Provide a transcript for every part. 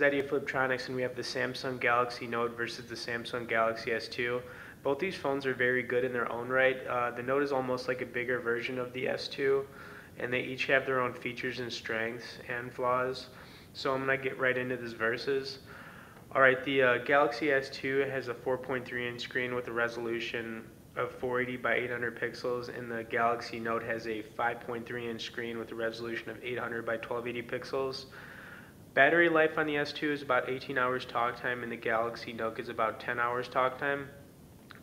Eddie of Fliptroniks, and we have the Samsung Galaxy Note versus the Samsung Galaxy S2. Both these phones are very good in their own right. Uh, the Note is almost like a bigger version of the S2, and they each have their own features and strengths and flaws. So I'm going to get right into this versus. Alright, the uh, Galaxy S2 has a 4.3 inch screen with a resolution of 480 by 800 pixels, and the Galaxy Note has a 5.3 inch screen with a resolution of 800 by 1280 pixels. Battery life on the S2 is about 18 hours talk time, and the Galaxy Note is about 10 hours talk time.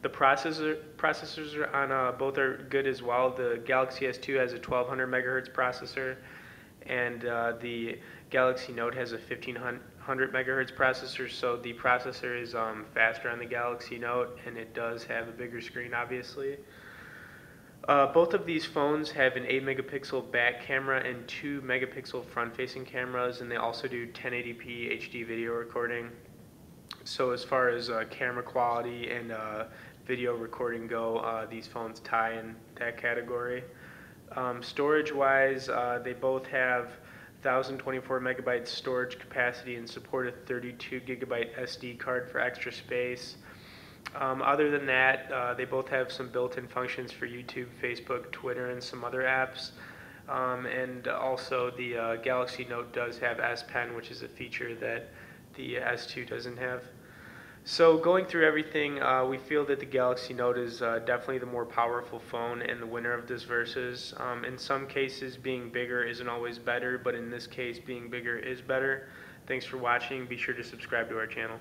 The processor processors on uh, both are good as well. The Galaxy S2 has a 1200 megahertz processor, and uh, the Galaxy Note has a 1500 megahertz processor. So the processor is um, faster on the Galaxy Note, and it does have a bigger screen, obviously. Uh, both of these phones have an 8 megapixel back camera and 2 megapixel front facing cameras, and they also do 1080p HD video recording. So, as far as uh, camera quality and uh, video recording go, uh, these phones tie in that category. Um, storage wise, uh, they both have 1024 megabytes storage capacity and support a 32 gigabyte SD card for extra space. Um, other than that, uh, they both have some built-in functions for YouTube, Facebook, Twitter, and some other apps. Um, and also the uh, Galaxy Note does have S Pen, which is a feature that the S2 doesn't have. So going through everything, uh, we feel that the Galaxy Note is uh, definitely the more powerful phone and the winner of this versus. Um, in some cases, being bigger isn't always better, but in this case, being bigger is better. Thanks for watching. Be sure to subscribe to our channel.